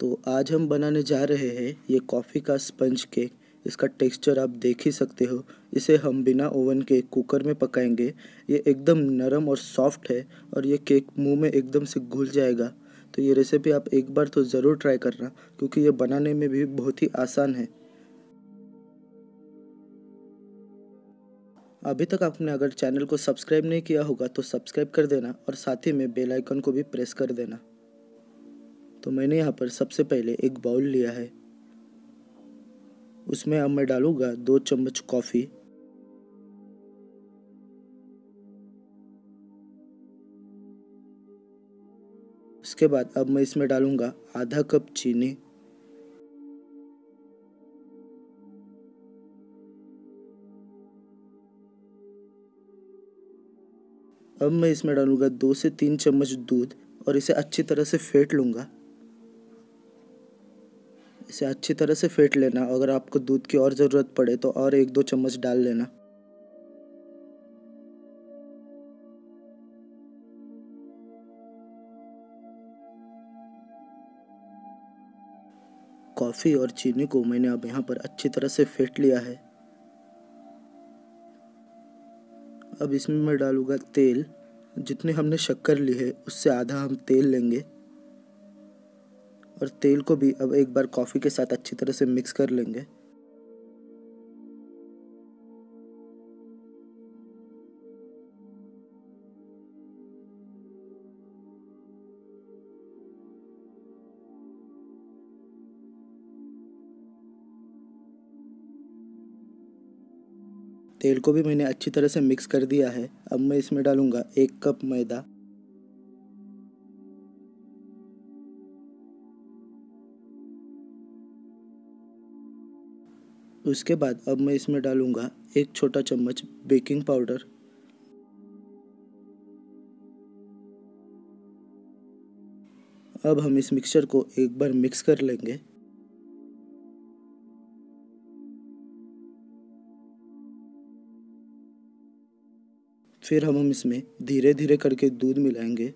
तो आज हम बनाने जा रहे हैं ये कॉफ़ी का स्पंज केक। इसका टेक्सचर आप देख ही सकते हो। इसे हम बिना ओवन के कुकर में पकाएँगे। ये एकदम नरम और सॉफ्ट है और ये केक मुँह में एकदम से घुल जाएगा। तो ये रेसिपी आप एक बार तो ज़रूर ट्राई करना, क्योंकि ये बनाने में भी बहुत ही आसान है। अभी तक आपने अगर चैनल को सब्सक्राइब नहीं किया होगा तो सब्सक्राइब कर देना और साथ ही में बेल आइकन को भी प्रेस कर देना। तो मैंने यहाँ पर सबसे पहले एक बाउल लिया है। उसमें अब मैं डालूँगा दो चम्मच कॉफ़ी। उसके बाद अब मैं इसमें डालूँगा आधा कप चीनी। अब मैं इसमें डालूँगा दो से तीन चम्मच दूध और इसे अच्छी तरह से फेंट लूँगा। इसे अच्छी तरह से फेंट लेना। अगर आपको दूध की और ज़रूरत पड़े तो और एक दो चम्मच डाल लेना। कॉफ़ी और चीनी को मैंने अब यहाँ पर अच्छी तरह से फेंट लिया है। अब इसमें मैं डालूँगा तेल। जितने हमने शक्कर ली है, उससे आधा हम तेल लेंगे। और तेल को भी अब एक बार कॉफ़ी के साथ अच्छी तरह से मिक्स कर लेंगे। तेल को भी मैंने अच्छी तरह से मिक्स कर दिया है। अब मैं इसमें डालूँगा एक कप मैदा। उसके बाद अब मैं इसमें डालूँगा एक छोटा चम्मच बेकिंग पाउडर। अब हम इस मिक्सचर को एक बार मिक्स कर लेंगे। फिर हम हम इसमें धीरे धीरे करके दूध मिलाएँगे।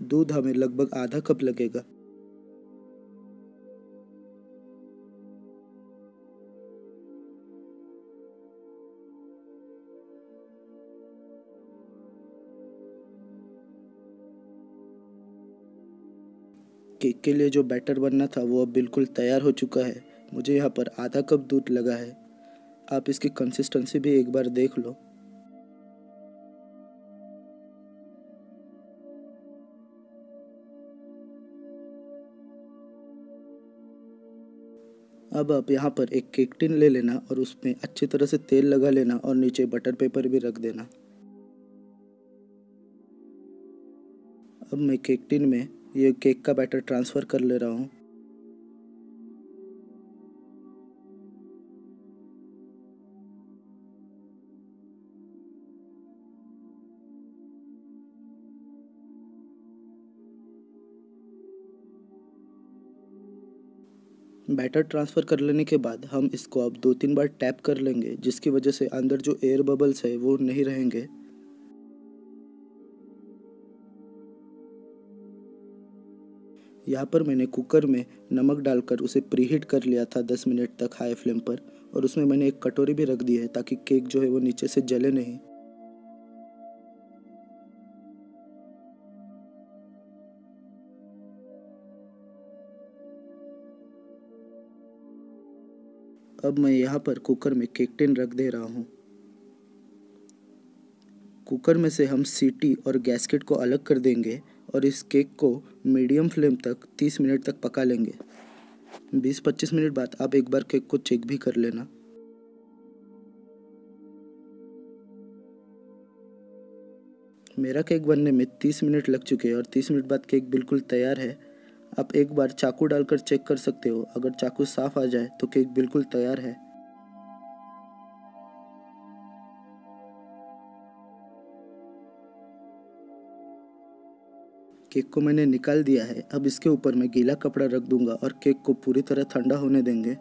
दूध हमें लगभग आधा कप लगेगा। केक के लिए जो बैटर बनना था वो अब बिल्कुल तैयार हो चुका है। मुझे यहाँ पर आधा कप दूध लगा है। आप इसकी कंसिस्टेंसी भी एक बार देख लो। अब आप यहाँ पर एक केक टिन ले लेना और उसमें अच्छी तरह से तेल लगा लेना और नीचे बटर पेपर भी रख देना। अब मैं केक टिन में ये केक का बैटर ट्रांसफ़र कर ले रहा हूँ। बैटर ट्रांसफ़र कर लेने के बाद हम इसको अब दो तीन बार टैप कर लेंगे, जिसकी वजह से अंदर जो एयर बबल्स है, वो नहीं रहेंगे। यहाँ पर मैंने कुकर में नमक डालकर उसे प्रीहीट कर लिया था दस मिनट तक हाई फ्लेम पर और उसमें मैंने एक कटोरी भी रख दी है ताकि केक जो है वो नीचे से जले नहीं। अब मैं यहाँ पर कुकर में केक टिन रख दे रहा हूँ। कुकर में से हम सीटी और गैसकेट को अलग कर देंगे और इस केक को मीडियम फ्लेम तक 30 मिनट तक पका लेंगे। 20-25 मिनट बाद आप एक बार केक को चेक भी कर लेना। मेरा केक बनने में 30 मिनट लग चुके हैं और 30 मिनट बाद केक बिल्कुल तैयार है। आप एक बार चाकू डालकर चेक कर सकते हो। अगर चाकू साफ़ आ जाए तो केक बिल्कुल तैयार है। केक को मैंने निकाल दिया है। अब इसके ऊपर मैं गीला कपड़ा रख दूँगा और केक को पूरी तरह ठंडा होने देंगे।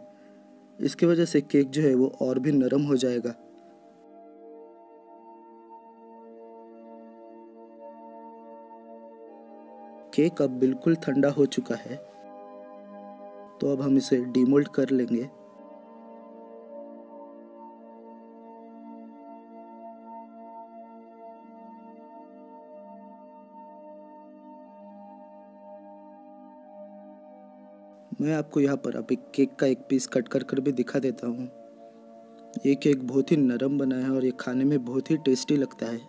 इसकी वजह से केक जो है वो और भी नरम हो जाएगा। केक अब बिल्कुल ठंडा हो चुका है। तो अब हम इसे डीमोल्ड कर लेंगे। मैं आपको यहाँ पर अभी केक का एक पीस कट कर कर भी दिखा देता हूँ। ये केक बहुत ही नरम बना है और ये खाने में बहुत ही टेस्टी लगता है।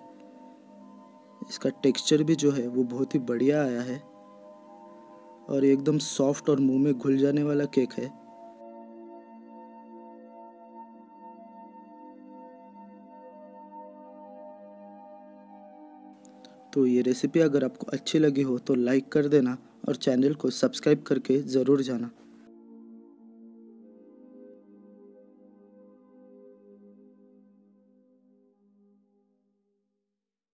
इसका टेक्सचर भी जो है वो बहुत ही बढ़िया आया है और एकदम सॉफ्ट और मुँह में घुल जाने वाला केक है। तो ये रेसिपी अगर आपको अच्छी लगी हो तो लाइक कर देना और चैनल को सब्सक्राइब करके ज़रूर जाना।